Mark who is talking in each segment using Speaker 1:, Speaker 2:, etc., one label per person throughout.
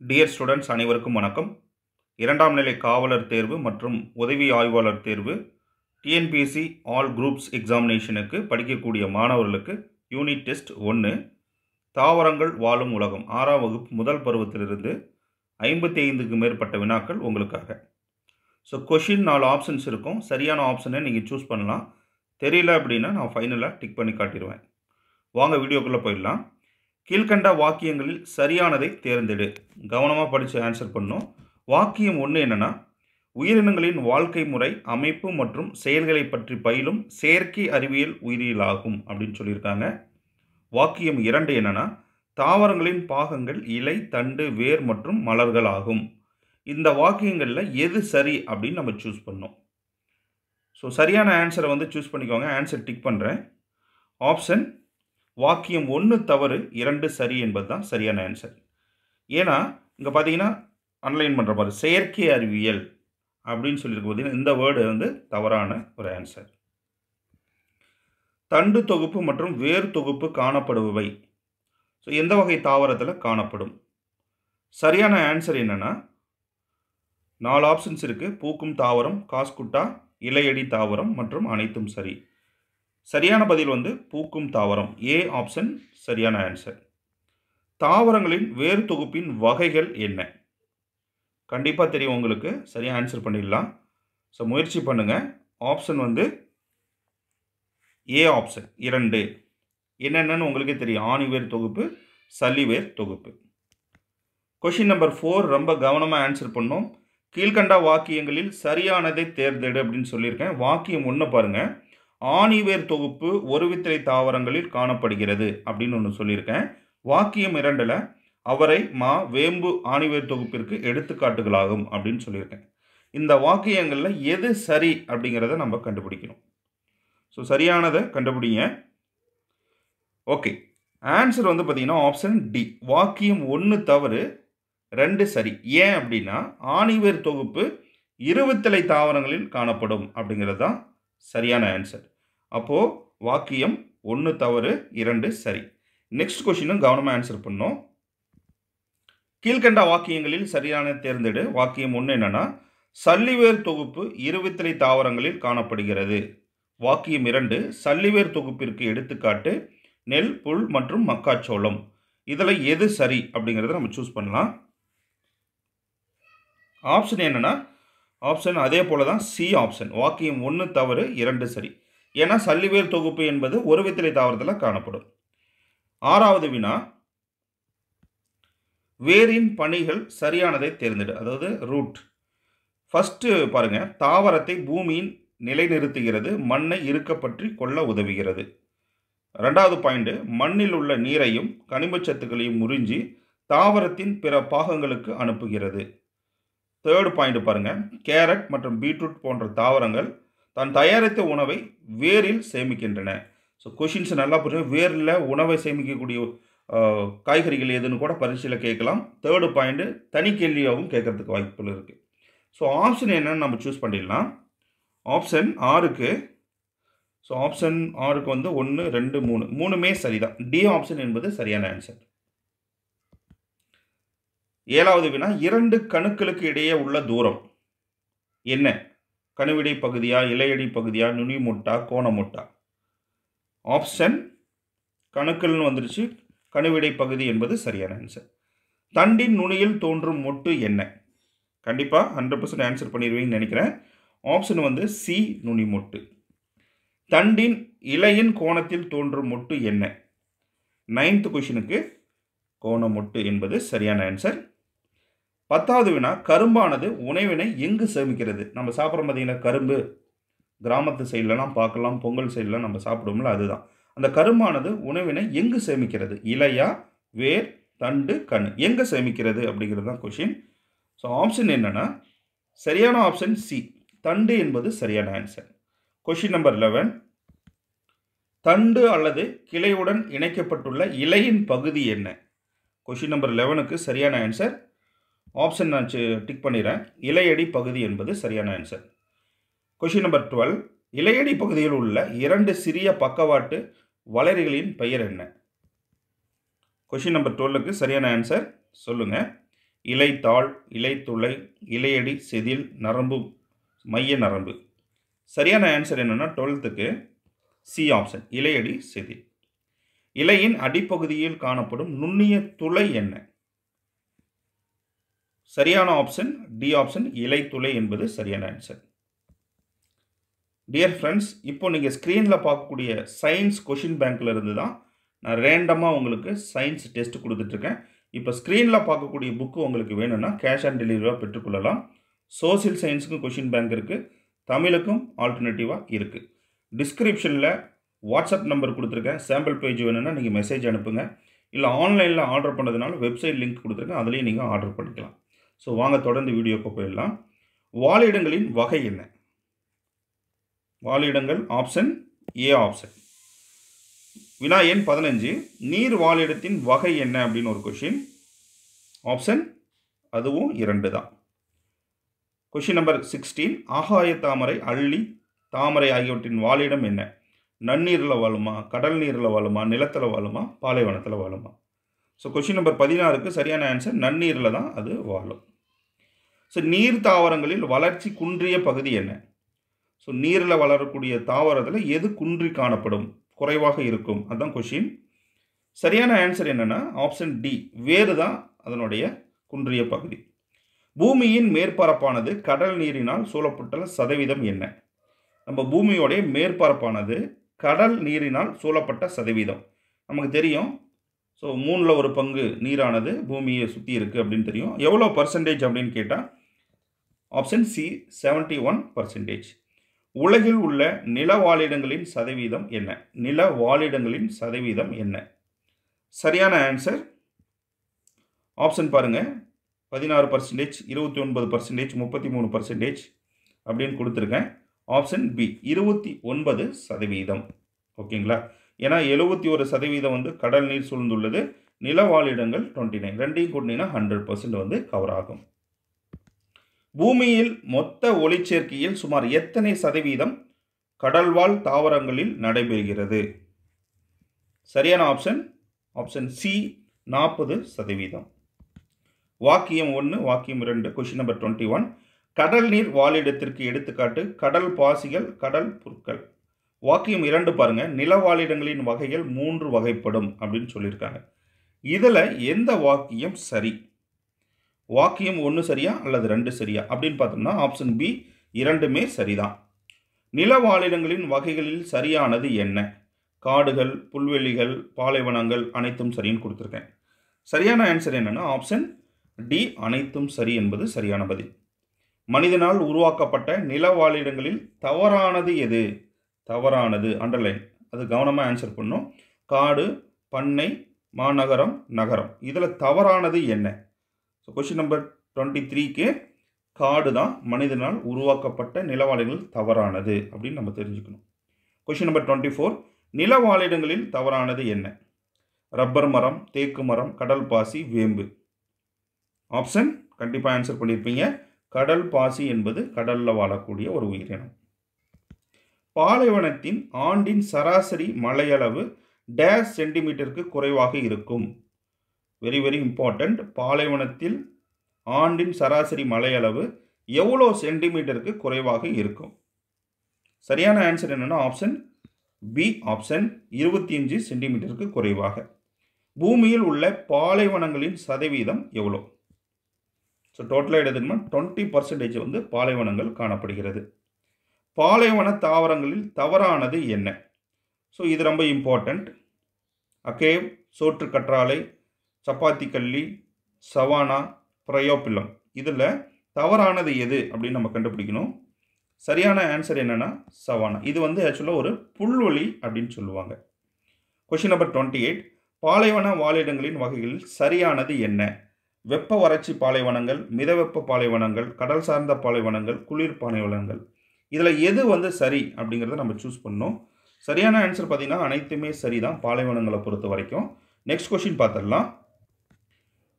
Speaker 1: Dear students அனைவருக்கும் வணக்கம். இரண்டாம் நிலை காவலர் தேர்வு மற்றும் உதவி ஆய்வாளர் தேர்வு டிஎன்பிஎஸ்சி ஆல் குரூப்ஸ் எக்ஸாமினேஷனுக்கு படிக்கக்கூடிய மாணவர்களுக்கு யூனிட் டெஸ்ட் ஒன்று தாவரங்கள் வாழும் உலகம் ஆறாம் வகுப்பு முதல் பருவத்திலிருந்து ஐம்பத்தி ஐந்துக்கு மேற்பட்ட வினாக்கள் உங்களுக்காக. ஸோ கொஷின் நாலு ஆப்ஷன்ஸ் இருக்கும். சரியான ஆப்ஷனை நீங்கள் சூஸ் பண்ணலாம். தெரியல அப்படின்னா நான் ஃபைனலாக டிக் பண்ணி காட்டிடுவேன். வாங்க வீடியோக்குள்ளே போயிடலாம். கீழ்கண்ட வாக்கியங்களில் சரியானதை தேர்ந்தெடு. கவனமாக படித்து ஆன்சர் பண்ணும். வாக்கியம் ஒன்று என்னென்னா உயிரினங்களின் வாழ்க்கை முறை அமைப்பு மற்றும் செயல்களை பற்றி பயிலும் செயற்கை அறிவியல் உயிரியலாகும் அப்படின்னு சொல்லியிருக்காங்க. வாக்கியம் இரண்டு என்னென்னா தாவரங்களின் பாகங்கள் இலை தண்டு வேர் மற்றும் மலர்கள் ஆகும். இந்த வாக்கியங்களில் எது சரி அப்படின்னு நம்ம சூஸ் பண்ணோம். ஸோ சரியான ஆன்சரை வந்து சூஸ் பண்ணிக்கோங்க. ஆன்சர் டிக் பண்ணுறேன் ஆப்ஷன் வாக்கியம் ஒன்று தவறு இரண்டு சரி என்பது தான் சரியான ஆன்சர் ஏன்னா இங்கே பார்த்தீங்கன்னா அன்லைன் பண்ணுற மாதிரி செயற்கை அறிவியல் அப்படின்னு சொல்லியிருக்க பார்த்தீங்கன்னா இந்த வேர்டு வந்து தவறான ஒரு ஆன்சர் தண்டு தொகுப்பு மற்றும் வேர் தொகுப்பு காணப்படுபவை. ஸோ எந்த வகை தாவரத்தில் காணப்படும்? சரியான ஆன்சர் என்னென்னா நாலு ஆப்ஷன்ஸ் இருக்குது பூக்கும் தாவரம் காஸ்குட்டா இலையடி தாவரம் மற்றும் அனைத்தும் சரி. சரியான பதில் வந்து பூக்கும் தாவரம். ஏ ஆப்ஷன் சரியான ஆன்சர் தாவரங்களின் வேறு தொகுப்பின் வகைகள் என்ன? கண்டிப்பாக தெரியும் உங்களுக்கு. சரியாக ஆன்சர் பண்ணிடலாம். ஸோ முயற்சி பண்ணுங்கள் ஆப்ஷன் வந்து ஏ ஆப்ஷன் இரண்டு. என்னென்னு உங்களுக்கே தெரியும். ஆணிவேர் தொகுப்பு சல்லிவேர் தொகுப்பு. கொஷின் நம்பர் ஃபோர் ரொம்ப கவனமாக ஆன்சர் பண்ணோம். கீழ்கண்ட வாக்கியங்களில் சரியானதை தேர்ந்தெடு அப்படின்னு சொல்லியிருக்கேன். வாக்கியம் ஒன்று பாருங்கள் ஆணிவேர் தொகுப்பு ஒருவித்திரை தாவரங்களில் காணப்படுகிறது அப்படின்னு ஒன்று சொல்லியிருக்கேன். வாக்கியம் இரண்டில் அவரை மா வேம்பு ஆணிவேர் தொகுப்பிற்கு எடுத்துக்காட்டுகளாகும் அப்படின்னு சொல்லியிருக்கேன். இந்த வாக்கியங்களில் எது சரி அப்படிங்கிறத நம்ம கண்டுபிடிக்கணும். ஸோ சரியானதை கண்டுபிடிங்க. ஓகே ஆன்சர் வந்து பார்த்தீங்கன்னா ஆப்ஷன் டி வாக்கியம் ஒன்று தவறு ரெண்டு சரி. ஏன் அப்படின்னா ஆணிவேர் தொகுப்பு இருவித்தலை தாவரங்களில் காணப்படும் அப்படிங்கிறது தான் சரியான ஆன்சர் அப்போது வாக்கியம் ஒன்று தவறு இரண்டு சரி. நெக்ஸ்ட் கொஷினும் கவனமாக ஆன்சர் பண்ணோம் கீழ்கண்ட வாக்கியங்களில் சரியான தேர்ந்தெடு. வாக்கியம் ஒன்று என்னென்னா சல்லிவேர் தொகுப்பு இருபத்திலை தாவரங்களில் காணப்படுகிறது. வாக்கியம் இரண்டு சல்லிவேர் தொகுப்பிற்கு எடுத்துக்காட்டு நெல் புல் மற்றும் மக்காச்சோளம். இதில் எது சரி அப்படிங்கிறத நம்ம சூஸ் பண்ணலாம். ஆப்ஷன் என்னென்னா ஆப்ஷன் அதே போல தான் சி ஆப்ஷன் வாக்கியம் ஒன்று தவறு இரண்டு சரி. ஏன்னா சல்லிவேல் தொகுப்பு என்பது ஒரு வித்திலை தாவரத்தில் காணப்படும். ஆறாவது வினா வேரின் பணிகள் சரியானதை தேர்ந்தெடு. அதாவது ரூட் ஃபஸ்ட்டு பாருங்கள் தாவரத்தை பூமியின் நிலைநிறுத்துகிறது மண்ணை இறுக்கப்பற்றி கொள்ள உதவுகிறது. ரெண்டாவது பாயிண்ட்டு மண்ணில் உள்ள நீரையும் கனிமச்சத்துக்களையும் உறிஞ்சி தாவரத்தின் பிற பாகங்களுக்கு அனுப்புகிறது. தேர்டு பாயிண்ட் பாருங்கள் கேரட் மற்றும் பீட்ரூட் போன்ற தாவரங்கள் தான் தயாரித்த உணவை வேரில் சேமிக்கின்றன. ஸோ கொஷின்ஸ் நல்லா புரியும் வேரில் உணவை சேமிக்கக்கூடிய காய்கறிகள் எதுன்னு கூட பரீட்சையில் கேட்கலாம். தேர்டு பாயிண்ட்டு தனி கேள்வியாகவும் கேட்கறதுக்கு வாய்ப்புகள் இருக்குது ஸோ ஆப்ஷன் என்னென்னு நம்ம சூஸ் பண்ணிடலாம். ஆப்ஷன் ஆறுக்கு ஸோ ஆப்ஷன் ஆறுக்கு வந்து ஒன்று ரெண்டு மூணு. மூணுமே சரிதான். டி ஆப்ஷன் என்பது சரியான ஆன்சர் ஏழாவது வினா இரண்டு கணுக்களுக்கு இடையே உள்ள தூரம். என்ன? கணுவிடை பகுதியா இலையடி பகுதியா நுனிமுட்டா கோணமுட்டா? ஆப்ஷன் கணுக்கள்னு வந்துருச்சு. கணுவிடை பகுதி என்பது சரியான ஆன்சர் தண்டின் நுனியில் தோன்றும் மொட்டு என்ன? கண்டிப்பாக ஹண்ட்ரட் பர்சன்ட் ஆன்சர் பண்ணிடுவீங்கன்னு நினைக்கிறேன். ஆப்ஷன் வந்து சி நுனிமொட்டு. தண்டின் இலையின் கோணத்தில் தோன்றும் மொட்டு என்ன? நைன்த் கொஷினுக்கு கோணமொட்டு என்பது சரியான ஆன்சர் பத்தாவது வினா கரும்பானது உணவினை எங்கு சேமிக்கிறது? நம்ம சாப்பிட்றோம் பார்த்தீங்கன்னா கரும்பு கிராமத்து சைட்லலாம் பார்க்கலாம் பொங்கல் சைடில் நம்ம சாப்பிடுவோம்ல அதுதான். அந்த கரும்பானது உணவினை எங்கு சேமிக்கிறது? இலையா வேர் தண்டு கண் எங்கே சேமிக்கிறது? அப்படிங்கிறது தான் கொஷின் ஸோ ஆப்ஷன் என்னென்னா சரியான ஆப்ஷன் சி தண்டு என்பது சரியான ஆன்சர் கொஷின் நம்பர் லெவன் தண்டு அல்லது கிளையுடன் இணைக்கப்பட்டுள்ள இலையின் பகுதி என்ன? கொஷின் நம்பர் லெவனுக்கு சரியான ஆன்சர் ஆப்ஷன் நான் டிக் பண்ணிடுறேன். இலையடி பகுதி என்பது சரியான ஆன்சர் கொஷின் நம்பர் டுவெல் இலையடி பகுதியில் உள்ள இரண்டு சிறிய பக்கவாட்டு வளரிகளின் பெயர் என்ன? கொஷின் நம்பர் டுவெல்லுக்கு சரியான ஆன்சர் சொல்லுங்கள் இலைத்தாள் இலைத்துளை இலையடி செதில் நரம்பு மைய நரம்பு. சரியான ஆன்சர் என்னென்னா டுவெல்த்துக்கு சி ஆப்ஷன் இலையடி செதில். இலையின் அடிப்பகுதியில் காணப்படும் நுண்ணிய துளை என்ன? சரியான ஆப்ஷன் டி ஆப்ஷன் இலைத்துளை என்பது சரியான ஆன்சர் டியர் ஃப்ரெண்ட்ஸ் இப்போ நீங்கள் ஸ்க்ரீனில் பார்க்கக்கூடிய சயின்ஸ் கொஷின் பேங்க்கில் இருந்து தான் நான் ரேண்டமாக உங்களுக்கு சயின்ஸ் டெஸ்ட் கொடுத்துட்ருக்கேன் இப்போ ஸ்க்ரீனில் பார்க்கக்கூடிய புக்கு உங்களுக்கு வேணும்னா கேஷ் ஆன் டெலிவரியாக பெற்றுக்கொள்ளலாம். சோசியல் சயின்ஸுக்கும் கொஷின் பேங்க் இருக்குது தமிழுக்கும் ஆல்டர்னேட்டிவாக இருக்குது டிஸ்கிரிப்ஷனில் வாட்ஸ்அப் நம்பர் கொடுத்துருக்கேன். சாம்பிள் பேஜ் வேணும்னா நீங்கள் மெசேஜ் அனுப்புங்க. இல்லை ஆன்லைனில் ஆர்டர் பண்ணதுனால வெப்சைட் லிங்க் கொடுத்துருக்கேன். அதுலேயும் நீங்கள் ஆர்டர் பண்ணிக்கலாம். ஸோ வாங்க தொடர்ந்து வீடியோக்கு போயிடலாம். வாழிடங்களின் வகை என்ன? வாழிடங்கள் ஆப்ஷன் ஏ ஆப்ஷன் வினா எண் பதினஞ்சு. நீர் வாழிடத்தின் வகை என்ன அப்படின்னு ஒரு கொஷின் ஆப்ஷன் அதுவும் இரண்டு தான். கொஷின் நம்பர் சிக்ஸ்டீன் ஆகாய தாமரை அள்ளி தாமரை ஆகியவற்றின் வாழிடம் என்ன? நன்னீரில் வாழுமா? கடல் நீரில் வாழுமா? நிலத்தில் வாழுமா? பாலைவனத்தில் வாழுமா? ஸோ கொஷின் நம்பர் பதினாறுக்கு சரியான ஆன்சர் நன்னீரில் தான் அது வாழும். ஸோ நீர் தாவரங்களில் வளர்ச்சி குன்றிய பகுதி என்ன? ஸோ நீரில் வளரக்கூடிய தாவரத்தில் எது குன்றி காணப்படும்? குறைவாக இருக்கும். அதுதான் கொஷின் சரியான ஆன்சர் என்னென்னா ஆப்ஷன் டி வேறு தான் அதனுடைய குன்றிய பகுதி. பூமியின் மேற்பரப்பானது கடல் நீரினால் சூழப்பட்டுள்ள சதவீதம் என்ன? நம்ம பூமியோடைய மேற்பரப்பானது கடல் நீரினால் சூழப்பட்ட சதவீதம். நமக்கு தெரியும் ஸோ மூணில் ஒரு பங்கு நீரானது பூமியை சுற்றி இருக்குது அப்படின்னு தெரியும். எவ்வளோ பர்சன்டேஜ் அப்படின்னு கேட்டால் option C seventy one percentage உலகில் உள்ள நில வாழிடங்களின் சதவீதம் என்ன? நில வாழிடங்களின் சதவீதம் என்ன? சரியான ஆன்சர் ஆப்ஷன் பாருங்கள் பதினாறு பர்சன்டேஜ் இருபத்தி ஒன்பது பர்சன்டேஜ் முப்பத்தி மூணு பர்சன்டேஜ் அப்படின்னு கொடுத்துருக்கேன். ஆப்ஷன் பி இருபத்தி ஒன்பது சதவீதம். ஓகேங்களா ஏன்னா எழுபத்தி ஒரு சதவீதம் வந்து கடல் நீர் சூழ்ந்துள்ளது. நில வாழிடங்கள் டுவெண்ட்டி நைன் ரெண்டையும் கூட்டினீங்கன்னா ஹண்ட்ரட் பர்சன்ட் வந்து கவர் ஆகும். பூமியில் மொத்த ஒளிச்சேர்க்கையில் சுமார் எத்தனை சதவீதம் கடல்வாழ் தாவரங்களில் நடைபெறுகிறது? சரியான ஆப்ஷன் ஆப்ஷன் சி நாற்பது சதவீதம். வாக்கியம் ஒன்று வாக்கியம் ரெண்டு கொஷின் நம்பர் டுவெண்ட்டி ஒன் கடல் நீர் வாழிடத்திற்கு எடுத்துக்காட்டு கடல் பாசிகள் கடல் புற்கள். வாக்கியம் இரண்டு பாருங்கள் நிலவாழிடங்களின் வகைகள் மூன்று வகைப்படும் அப்படின்னு சொல்லியிருக்காங்க. இதில் எந்த வாக்கியம் சரி? வாக்கியம் ஒன்று சரியா அல்லது ரெண்டு சரியா? அப்படின்னு பார்த்தோம்னா ஆப்ஷன் பி இரண்டுமே சரிதான். நிலவாழிடங்களின் வகைகளில் சரியானது என்ன? காடுகள் புல்வெளிகள் பாலைவனங்கள் அனைத்தும் சரின்னு கொடுத்துருக்கேன். சரியான ஆன்சர் என்னென்னா ஆப்ஷன் டி அனைத்தும் சரி என்பது சரியான பதில். மனிதனால் உருவாக்கப்பட்ட நிலவாழிடங்களில் தவறானது எது? தவறானது அண்டர்லைன் அது கவனமாக ஆன்சர் பண்ணும். காடு பண்ணை மாநகரம் நகரம். இதில் தவறானது என்ன? ஸோ கொஷின் நம்பர் டுவெண்ட்டி த்ரீக்கு காடு தான் மனிதனால் உருவாக்கப்பட்ட நிலவாழிடங்கள் தவறானது அப்படின்னு நம்ம தெரிஞ்சுக்கணும். கொஷின் நம்பர் டுவெண்ட்டி ஃபோர் நிலவாழிடங்களில் தவறானது என்ன? ரப்பர் மரம் தேக்கு மரம் கடல் பாசி வேம்பு. ஆப்ஷன் கண்டிப்பாக ஆன்சர் பண்ணியிருப்பீங்க கடல் பாசி என்பது கடலில் வாழக்கூடிய ஒரு உயிரினம் பாலைவனத்தின் ஆண்டின் சராசரி மழையளவு டேஷ் சென்டிமீட்டருக்கு குறைவாக இருக்கும். வெரி வெரி இம்பார்ட்டண்ட் பாலைவனத்தில் ஆண்டின் சராசரி மழையளவு எவ்வளோ சென்டிமீட்டருக்கு குறைவாக இருக்கும்? சரியான ஆன்சர் என்னென்னா ஆப்ஷன் பி ஆப்ஷன் இருபத்தி அஞ்சு சென்டிமீட்டருக்கு குறைவாக. பூமியில் உள்ள பாலைவனங்களின் சதவீதம் எவ்வளோ ஸோ டோட்டலாக எடுத்துக்கணும் டுவெண்ட்டி பர்சன்டேஜ் வந்து பாலைவனங்கள் காணப்படுகிறது. பாலைவன தாவரங்களில் தவறானது என்ன? ஸோ இது ரொம்ப இம்பார்ட்டண்ட் அகேவ் சோற்று கற்றாழை சப்பாத்தி கள்ளி சவானா பிரயோப்பிலம். இதில் தவறானது எது அப்படின்னு நம்ம கண்டுபிடிக்கணும். சரியான ஆன்சர் என்னென்னா சவானா. இது வந்து ஆக்சுவலாக ஒரு புல்வெளி அப்படின்னு சொல்லுவாங்க. கொஷின் நம்பர் டுவெண்ட்டி எயிட் பாலைவன வாழிடங்களின் வகைகளில் சரியானது என்ன? வெப்ப வறட்சி பாலைவனங்கள் மிதவெப்ப பாலைவனங்கள் கடல் சார்ந்த பாலைவனங்கள் குளிர் பாலைவனங்கள் இதில் எது வந்து சரி அப்படிங்கிறத நம்ம சூஸ் பண்ணோம் சரியான ஆன்சர் பார்த்தீங்கன்னா அனைத்துமே சரி தான் பாலைவனங்களை பொறுத்த வரைக்கும். நெக்ஸ்ட் கொஷின் பார்த்துடலாம்.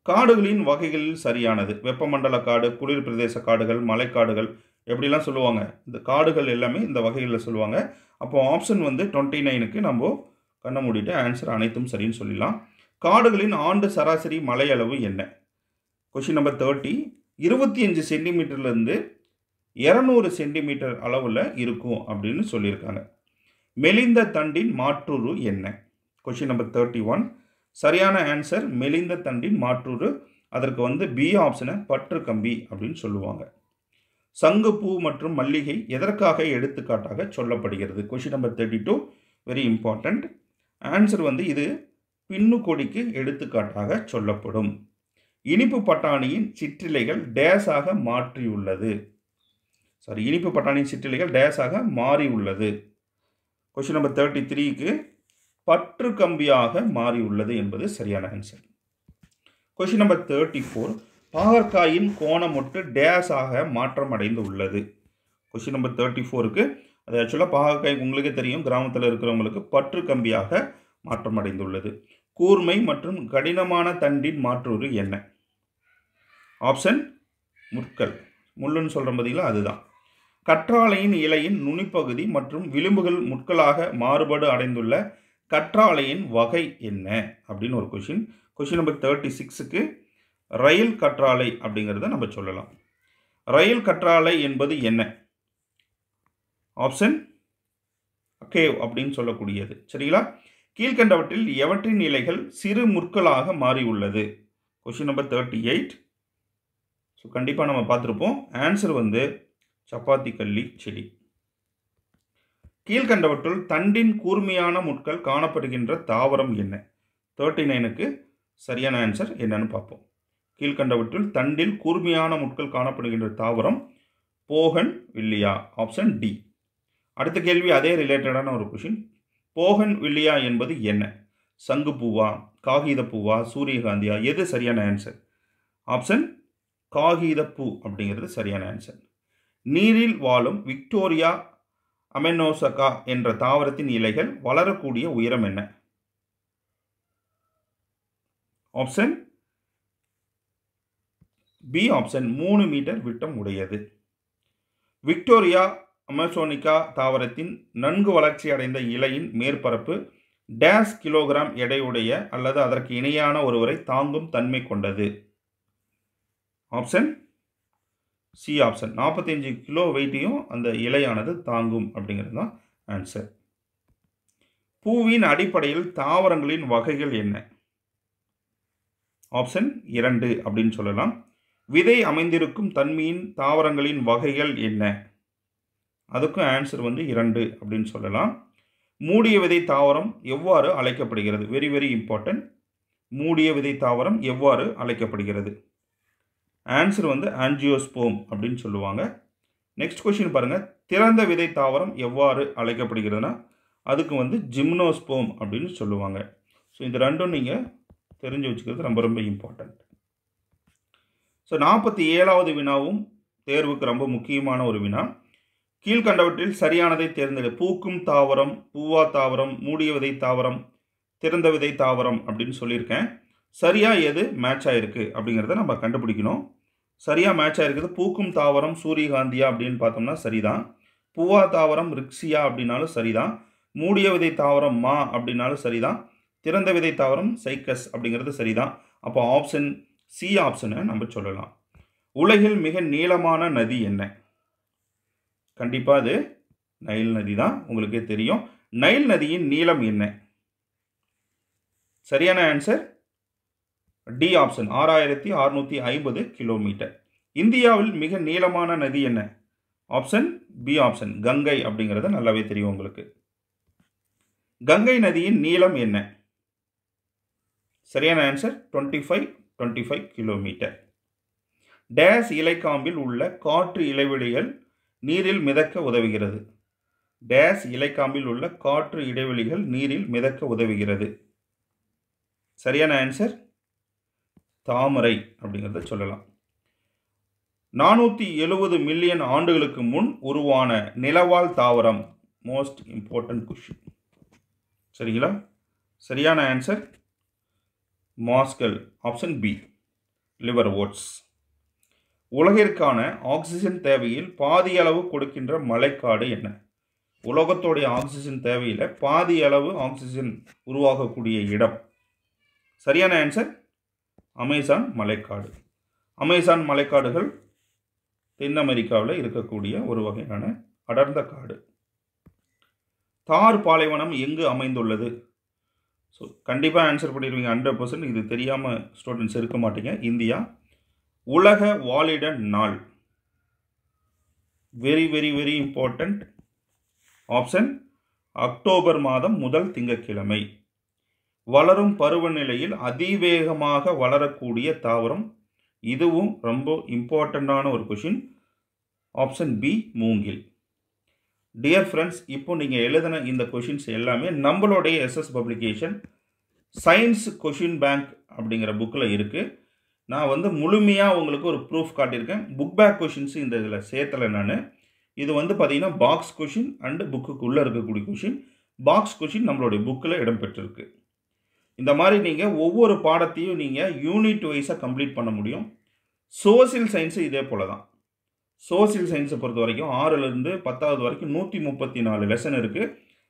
Speaker 1: காடுகளின் வகைகளில் சரியானது. வெப்பமண்டல காடு குளிர் பிரதேச காடுகள் மலைக்காடுகள் எப்படிலாம் சொல்லுவாங்க? இந்த காடுகள் எல்லாமே இந்த வகைகளில் சொல்லுவாங்க. அப்போ ஆப்ஷன் வந்து டுவெண்ட்டி நைனுக்கு நம்ம கண்ணை மூடிட்டு ஆன்சர் அனைத்தும் சரின்னு சொல்லிடலாம். காடுகளின் ஆண்டு சராசரி மலை அளவு என்ன? கொஷின் நம்பர் தேர்ட்டி இருபத்தி அஞ்சு சென்டிமீட்டர்லேருந்து இரநூறு சென்டிமீட்டர் அளவில் இருக்கும் அப்படின்னு சொல்லியிருக்காங்க. மெலிந்த தண்டின் மாற்றுரு என்ன? கொஷின் நம்பர் தேர்ட்டி ஒன் சரியான ஆன்சர் மெலிந்த தண்டின் மாற்றுரு. அதற்கு வந்து பி ஆப்ஷனை பற்று கம்பி அப்படின்னு சொல்லுவாங்க. சங்குப்பூ மற்றும் மல்லிகை எதற்காக எடுத்துக்காட்டாக சொல்லப்படுகிறது? Question number thirty two very important answer வந்து இது பின்னு கொடிக்கு எடுத்துக்காட்டாக சொல்லப்படும். இனிப்பு பட்டாணியின் சிற்றிலைகள் டேஸாக மாற்றியுள்ளது. சாரி இனிப்பு பட்டாணியின் சிற்றிலைகள் டேஸாக மாறியுள்ளது கொஷின் நம்பர் தேர்ட்டி த்ரீக்கு பற்று கம்பியாக மாறியுள்ளது என்பது சரியான answer question number thirty four பாகற்காயின் கோணமொட்டு டேஸாக மாற்றம் அடைந்து உள்ளது. கொஷின் நம்பர் தேர்ட்டி ஃபோருக்கு அது ஆக்சுவலாக பாகற்காய் உங்களுக்கே தெரியும் கிராமத்தில் இருக்கிறவங்களுக்கு பற்று கம்பியாக மாற்றம் அடைந்துள்ளது கூர்மை மற்றும் கடினமான தண்டின் மாற்றுரு என்ன? ஆப்ஷன் முற்கள் முள்ளுன்னு சொல்கிறோம் பார்த்தீங்களா அதுதான். கற்றாழையின் இலையின் நுனிப்பகுதி மற்றும் விளிம்புகள் முட்களாக மாறுபாடு அடைந்துள்ள கற்றாழையின் வகை என்ன? அப்படின்னு ஒரு கொஷின் கொஷின் நம்பர் தேர்ட்டி சிக்ஸுக்கு ரயில் கற்றாழை அப்படிங்கிறத நம்ம சொல்லலாம். ரயில் கற்றாழை என்பது என்ன? ஆப்ஷன் கேவ் அப்படின்னு சொல்லக்கூடியது. சரிங்களா? கீழ்கண்டவற்றில் எவற்றின் இலைகள் சிறு முற்களாக மாறியுள்ளது? Question number thirty eight so கண்டிப்பாக நம்ம பார்த்துருப்போம். ஆன்சர் வந்து சப்பாத்தி கள்ளி செடி கீழ்கண்டவற்றுள் தண்டின் கூர்மையான முட்கள் காணப்படுகின்ற தாவரம் என்ன? தேர்ட்டி நைனுக்கு சரியான ஆன்சர் என்னன்னு பார்ப்போம். கீழ்கண்டவற்றில் தண்டில் கூர்மையான முட்கள் காணப்படுகின்ற தாவரம் போகன் வில்லியா. ஆப்ஷன் டி அடுத்த கேள்வி அதே ரிலேட்டடான ஒரு கொஷின் போகன் வில்லியா என்பது என்ன? சங்கு பூவா காகித காகிதப்பூவா சூரியகாந்தியா? எது சரியான ஆன்சர் ஆப்ஷன் காகிதப்பூ அப்படிங்கிறது சரியான ஆன்சர் நீரில் வாழும் விக்டோரியா அமெனோசகா என்ற தாவரத்தின் இலைகள் வளரக்கூடிய உயரம் என்ன? ஆப்ஷன் பி ஆப்ஷன் மூணு மீட்டர் விட்டம் உடையது. விக்டோரியா அமசோனிகா தாவரத்தின் நன்கு வளர்ச்சி அடைந்த இலையின் மேற்பரப்பு டேஸ் கிலோகிராம் எடையுடைய அல்லது அதற்கு இணையான ஒருவரை தாங்கும் தன்மை கொண்டது. ஆப்ஷன் சி ஆப்ஷன் நாற்பத்தஞ்சு கிலோ வெயிட்டையும் அந்த இலையானது தாங்கும் அப்படிங்கிறது தான் ஆன்சர் பூவின் அடிப்படையில் தாவரங்களின் வகைகள் என்ன? ஆப்ஷன் இரண்டு அப்படின்னு சொல்லலாம். விதை அமைந்திருக்கும் தன்மையின் தாவரங்களின் வகைகள் என்ன? அதுக்கும் ஆன்சர் வந்து இரண்டு அப்படின்னு சொல்லலாம். மூடிய விதை தாவரம் எவ்வாறு அழைக்கப்படுகிறது? வெரி வெரி இம்பார்ட்டன்ட் மூடிய விதை தாவரம் எவ்வாறு அழைக்கப்படுகிறது? ஆன்சர் வந்து ஆன்ஜியோஸ்போம் அப்படின்னு சொல்லுவாங்க. நெக்ஸ்ட் கொஷின் பாருங்கள் திறந்த விதை தாவரம் எவ்வாறு அழைக்கப்படுகிறதுனா அதுக்கு வந்து ஜிம்னோஸ்போம் அப்படின்னு சொல்லுவாங்க. ஸோ இந்த ரெண்டும் நீங்கள் தெரிஞ்சு வச்சுக்கிறது ரொம்ப ரொம்ப இம்பார்ட்டண்ட் ஸோ நாற்பத்தி ஏழாவது வினாவும் தேர்வுக்கு ரொம்ப முக்கியமான ஒரு வினா. கீழ்கண்டவற்றில் சரியானதை தேர்ந்தெடு. பூக்கும் தாவரம் பூவா தாவரம் மூடிய விதை தாவரம் திறந்த விதை தாவரம் அப்படின்னு சொல்லியிருக்கேன். சரியாக எது? மேட்ச் ஆகிருக்கு அப்படிங்கிறத நம்ம கண்டுபிடிக்கணும். சரியாக மேட்ச் ஆகிருக்குது பூக்கும் தாவரம் சூரியகாந்தியா அப்படின்னு பார்த்தோம்னா சரிதான். பூவா தாவரம் ரிக்ஸியா அப்படின்னாலும் சரிதான். மூடிய விதை தாவரம் மா அப்படின்னாலும் சரிதான். திறந்த விதை தாவரம் சைக்கஸ் அப்படிங்கிறது சரிதான். அப்போ ஆப்ஷன் சி ஆப்ஷனை நம்ம சொல்லலாம். உலகில் மிக நீளமான நதி என்ன? கண்டிப்பாக அது நைல் நதி தான் உங்களுக்கே தெரியும். நைல் நதியின் நீளம் என்ன? சரியான ஆன்சர் டி ஆப்ஷன் ஆறாயிரத்தி அறுநூற்றி ஐம்பது கிலோமீட்டர் இந்தியாவில் மிக நீளமான நதி என்ன? ஆப்ஷன் பி ஆப்ஷன் கங்கை அப்படிங்கிறது நல்லாவே தெரியும் உங்களுக்கு. கங்கை நதியின் நீளம் என்ன? சரியான answer twenty five twenty five kilometre days இலைக்காம்பில் உள்ள காற்று இடைவெளிகள் நீரில் மிதக்க உதவுகிறது. டேஸ் இலைக்காம்பில் உள்ள காற்று இடைவெளிகள் நீரில் மிதக்க உதவுகிறது. சரியான ஆன்சர் தாமரை அப்படிங்கிறத சொல்லலாம். நானூற்றி எழுபது மில்லியன் ஆண்டுகளுக்கு முன் உருவான நிலவாழ் தாவரம் மோஸ்ட் இம்பார்ட்டன்ட் கொஷின் சரிங்களா? சரியான ஆன்சர் மாஸ்கல் ஆப்ஷன் பி லிவர் ஓட்ஸ் உலகிற்கான ஆக்சிஜன் தேவையில் பாதி அளவு கொடுக்கின்ற மழைக்காடு என்ன? உலகத்தோடைய ஆக்சிஜன் தேவையில் பாதி அளவு ஆக்சிஜன் உருவாகக்கூடிய இடம். சரியான ஆன்சர் அமேசான் மலைக்காடு. அமேசான் மலைக்காடுகள் தென் அமெரிக்காவில் இருக்கக்கூடிய ஒரு வகையான அடர்ந்த காடு. தார் பாலைவனம் எங்கு அமைந்துள்ளது? ஸோ கண்டிப்பாக ஆன்சர் பண்ணிடுவீங்க ஹண்ட்ரட் பர்சன்ட் இது தெரியாமல் ஸ்டூடெண்ட்ஸ் இருக்க மாட்டீங்க. இந்தியா உலக வாலிட நாள். Very very very important option October மாதம் முதல் திங்கட்கிழமை. வளரும் பருவநிலையில் அதிவேகமாக வளரக்கூடிய தாவரம். இதுவும் ரொம்ப இம்பார்ட்டண்ட்டான ஒரு கொஷின் ஆப்ஷன் பி மூங்கில். டியர் ஃப்ரெண்ட்ஸ் இப்போ நீங்கள் எழுதின இந்த கொஷின்ஸ் எல்லாமே நம்மளுடைய SS publication science question bank அப்படிங்கிற புக்கில் இருக்குது நான் வந்து முழுமையாக உங்களுக்கு ஒரு ப்ரூஃப் காட்டியிருக்கேன். புக் பேக் கொஷின்ஸ் இந்த இதில் சேர்த்தலை நான். இது வந்து பார்த்திங்கன்னா பாக்ஸ் கொஷின் அண்டு புக்குக்குள்ளே இருக்கக்கூடிய கொஷின் பாக்ஸ் கொஷின் நம்மளுடைய புக்கில் இடம்பெற்றிருக்கு. இந்த மாதிரி நீங்கள் ஒவ்வொரு பாடத்தையும் நீங்கள் யூனிட் வைஸாக கம்ப்ளீட் பண்ண முடியும். சோசியல் சயின்ஸு இதே போல் தான் சோசியல் சயின்ஸை பொறுத்த வரைக்கும் ஆறுலேருந்து பத்தாவது வரைக்கும் நூற்றி முப்பத்தி நாலு லெசன் இருக்குது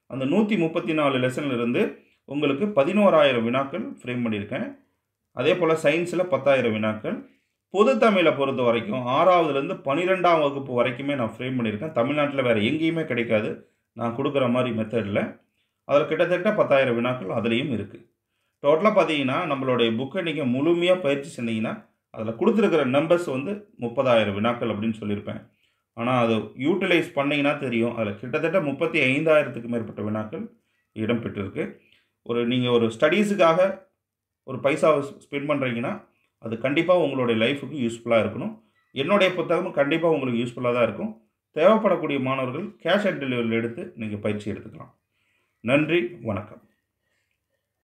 Speaker 1: அந்த நூற்றி முப்பத்தி நாலு லெசன்லேருந்து உங்களுக்கு பதினோராயிரம் வினாக்கள் ஃப்ரேம் பண்ணியிருக்கேன். அதே போல் சயின்ஸில் பத்தாயிரம் வினாக்கள். பொது தமிழை பொறுத்த வரைக்கும் ஆறாவதுலேருந்து பன்னிரெண்டாம் வகுப்பு வரைக்குமே நான் ஃப்ரேம் பண்ணியிருக்கேன். தமிழ்நாட்டில் வேறு எங்கேயுமே கிடைக்காது. நான் கொடுக்குற மாதிரி மெத்தடில் அதில் கிட்டத்தட்ட பத்தாயிரம் வினாக்கள் அதுலேயும் இருக்குது டோட்டலாக பார்த்தீங்கன்னா நம்மளுடைய புக்கை நீங்கள் முழுமையாக பயிற்சி செஞ்சீங்கன்னா அதில் கொடுத்துருக்கிற நம்பர்ஸ் வந்து முப்பதாயிரம் வினாக்கள் அப்படின்னு சொல்லியிருப்பேன். ஆனால் அதை யூட்டிலைஸ் பண்ணிங்கன்னா தெரியும். அதில் கிட்டத்தட்ட முப்பத்தி ஐந்தாயிரத்துக்கு மேற்பட்ட வினாக்கள் இடம்பெற்றிருக்கு ஒரு நீங்கள் ஒரு ஸ்டடீஸுக்காக ஒரு பைசாவை ஸ்பெண்ட் பண்ணுறீங்கன்னா அது கண்டிப்பாக உங்களுடைய லைஃபுக்கு யூஸ்ஃபுல்லாக இருக்கணும். என்னுடைய புத்தகமும் கண்டிப்பாக உங்களுக்கு யூஸ்ஃபுல்லாக தான் இருக்கும். தேவைப்படக்கூடிய மாணவர்கள் கேஷ் ஆன் டெலிவரியில் எடுத்து நீங்கள் பயிற்சி எடுத்துக்கலாம். நன்றி வணக்கம்.